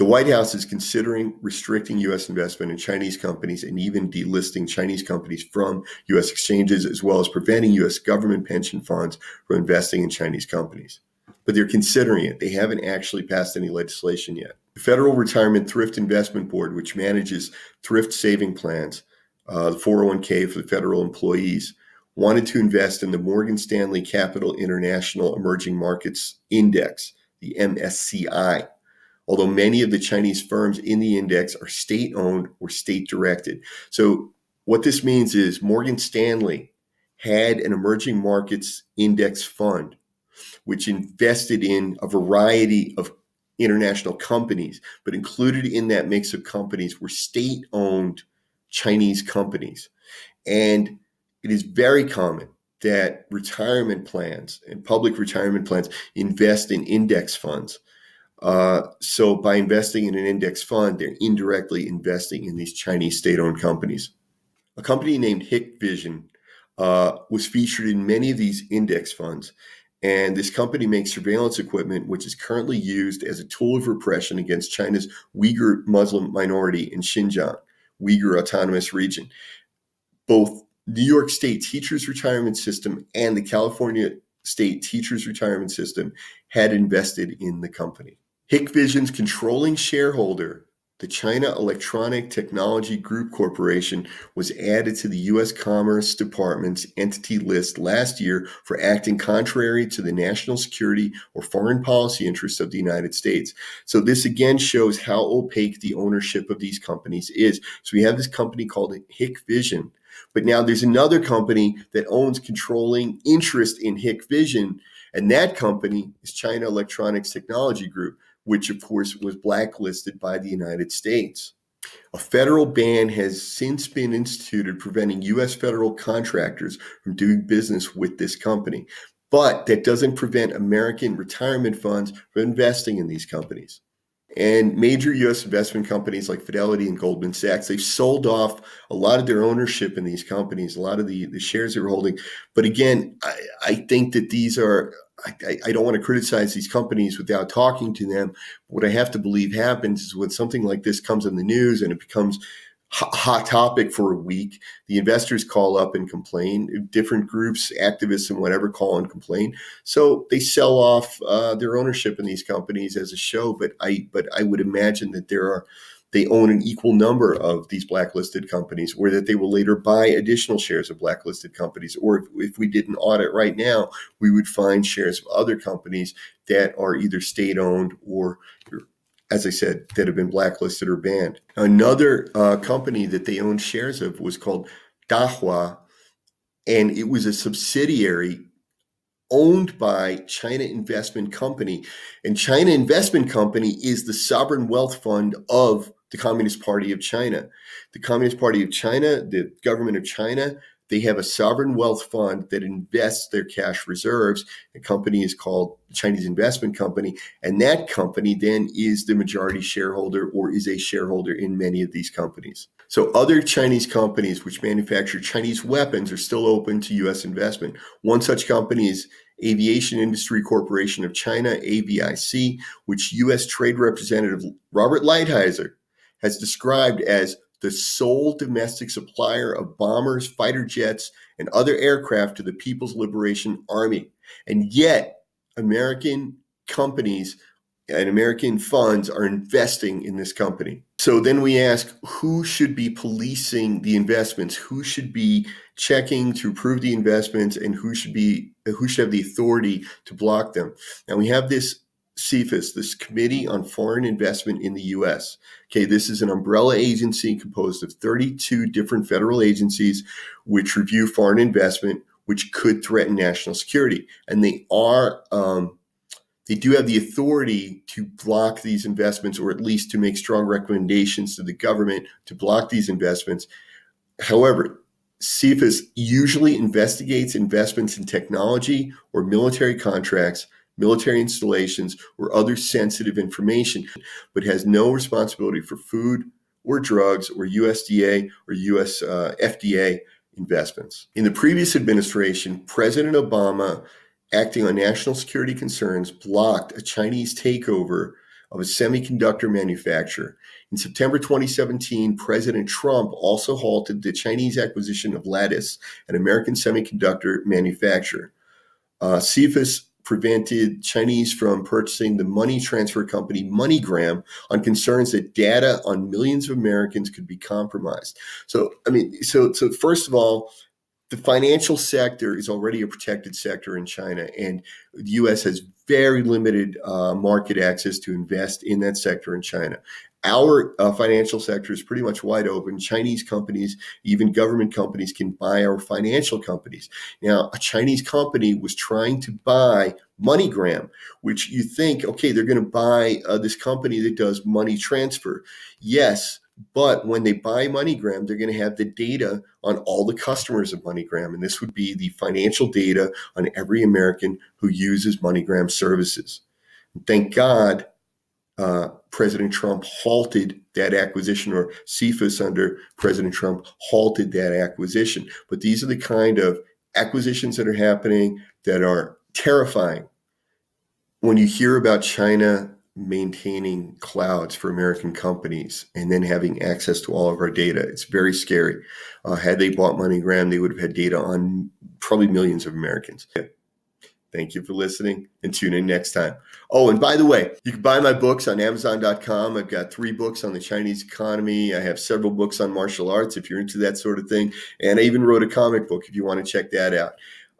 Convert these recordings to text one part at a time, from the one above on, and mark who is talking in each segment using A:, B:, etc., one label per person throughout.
A: The White House is considering restricting U.S. investment in Chinese companies and even delisting Chinese companies from U.S. exchanges, as well as preventing U.S. government pension funds from investing in Chinese companies. But they're considering it. They haven't actually passed any legislation yet. The Federal Retirement Thrift Investment Board, which manages thrift saving plans, uh, the 401k for the federal employees, wanted to invest in the Morgan Stanley Capital International Emerging Markets Index, the MSCI although many of the Chinese firms in the index are state owned or state directed. So, what this means is Morgan Stanley had an emerging markets index fund, which invested in a variety of international companies, but included in that mix of companies were state owned Chinese companies. And it is very common that retirement plans and public retirement plans invest in index funds. Uh, so by investing in an index fund, they're indirectly investing in these Chinese state-owned companies. A company named Hikvision uh, was featured in many of these index funds. And this company makes surveillance equipment, which is currently used as a tool of repression against China's Uyghur Muslim minority in Xinjiang, Uyghur Autonomous Region. Both New York State Teachers Retirement System and the California State Teachers Retirement System had invested in the company. Hikvision's controlling shareholder, the China Electronic Technology Group Corporation, was added to the U.S. Commerce Department's entity list last year for acting contrary to the national security or foreign policy interests of the United States. So, this again shows how opaque the ownership of these companies is. So, we have this company called Hikvision, but now there's another company that owns controlling interest in Hikvision, and that company is China Electronics Technology Group which of course was blacklisted by the United States. A federal ban has since been instituted preventing U.S. federal contractors from doing business with this company. But that doesn't prevent American retirement funds from investing in these companies. And major U.S. investment companies like Fidelity and Goldman Sachs, they've sold off a lot of their ownership in these companies, a lot of the, the shares they were holding. But again, I, I think that these are I, I, don't want to criticize these companies without talking to them. What I have to believe happens is when something like this comes in the news and it becomes hot topic for a week, the investors call up and complain. Different groups, activists, and whatever call and complain. So they sell off uh, their ownership in these companies as a show. But I, but I would imagine that there are they own an equal number of these blacklisted companies, or that they will later buy additional shares of blacklisted companies. Or if, if, we did an audit right now, we would find shares of other companies that are either state owned or, as I said, that have been blacklisted or banned. Another uh, company that they owned shares of was called Dahua, and it was a subsidiary owned by China Investment Company. And China Investment Company is the sovereign wealth fund of the Communist Party of China. The Communist Party of China, the government of China, they have a sovereign wealth fund that invests their cash reserves. The company is called Chinese Investment Company. And that company then is the majority shareholder or is a shareholder in many of these companies. So other Chinese companies which manufacture Chinese weapons are still open to U.S. investment. One such company is Aviation Industry Corporation of China, AVIC, which U.S. Trade Representative Robert Lighthizer has described as the sole domestic supplier of bombers, fighter jets, and other aircraft to the People's Liberation Army. And yet, American companies and American funds are investing in this company. So then we ask who should be policing the investments? Who should be checking to approve the investments and who should be who should have the authority to block them? Now we have this CFIUS, this Committee on Foreign Investment in the U.S. Okay, this is an umbrella agency composed of 32 different federal agencies which review foreign investment, which could threaten national security. And they are, um, they do have the authority to block these investments or at least to make strong recommendations to the government to block these investments. However, CFIUS usually investigates investments in technology or military contracts military installations, or other sensitive information, but has no responsibility for food or drugs or USDA or US uh, FDA investments. In the previous administration, President Obama, acting on national security concerns, blocked a Chinese takeover of a semiconductor manufacturer. In September 2017, President Trump also halted the Chinese acquisition of Lattice, an American semiconductor manufacturer. Uh, prevented Chinese from purchasing the money transfer company MoneyGram on concerns that data on millions of Americans could be compromised. So, I mean, so so first of all, the financial sector is already a protected sector in China, and the U.S. has very limited uh, market access to invest in that sector in China. Our uh, financial sector is pretty much wide open. Chinese companies, even government companies, can buy our financial companies. Now, a Chinese company was trying to buy MoneyGram, which you think, okay, they're going to buy uh, this company that does money transfer. Yes, but when they buy MoneyGram, they're going to have the data on all the customers of MoneyGram. And this would be the financial data on every American who uses MoneyGram services. thank God uh, President Trump halted that acquisition, or CFIUS under President Trump halted that acquisition. But these are the kind of acquisitions that are happening that are terrifying. When you hear about China maintaining clouds for American companies and then having access to all of our data. It's very scary. Uh, had they bought MoneyGram, they would have had data on probably millions of Americans. Thank you for listening and tune in next time. Oh, and by the way, you can buy my books on Amazon.com. I've got three books on the Chinese economy. I have several books on martial arts if you're into that sort of thing. And I even wrote a comic book if you want to check that out.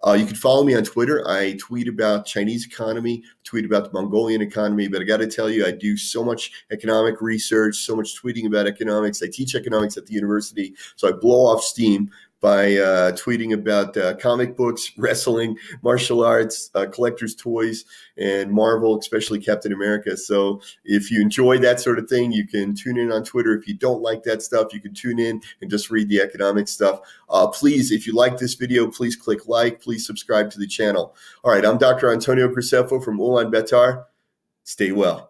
A: Uh, you can follow me on Twitter. I tweet about Chinese economy, tweet about the Mongolian economy. But I got to tell you, I do so much economic research, so much tweeting about economics. I teach economics at the university, so I blow off steam by uh, tweeting about uh, comic books, wrestling, martial arts, uh, collector's toys, and Marvel, especially Captain America. So if you enjoy that sort of thing, you can tune in on Twitter. If you don't like that stuff, you can tune in and just read the economic stuff. Uh, please, if you like this video, please click like. Please subscribe to the channel. All right, I'm Dr. Antonio Graceffo from Ulan Bator. Stay well.